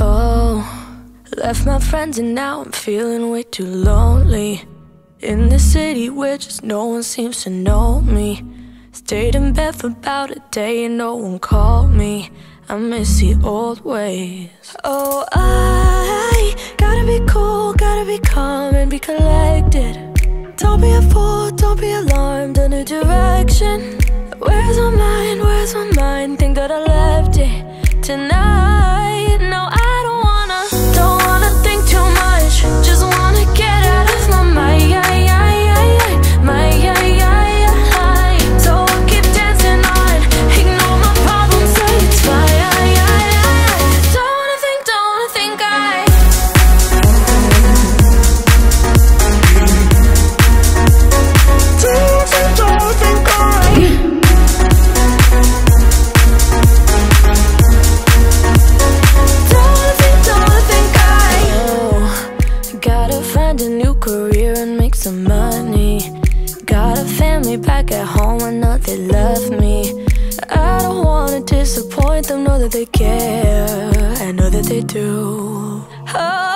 Oh, left my friends and now I'm feeling way too lonely. In the city where just no one seems to know me. Stayed in bed for about a day and no one called me. I miss the old ways. Oh, I gotta be cool, gotta be calm and be collected. Don't be don't be alarmed, a new direction. Where's my mind, where's my mind? Think that I left it tonight. Family back at home, I know they love me. I don't wanna disappoint them, know that they care. I know that they do. Oh,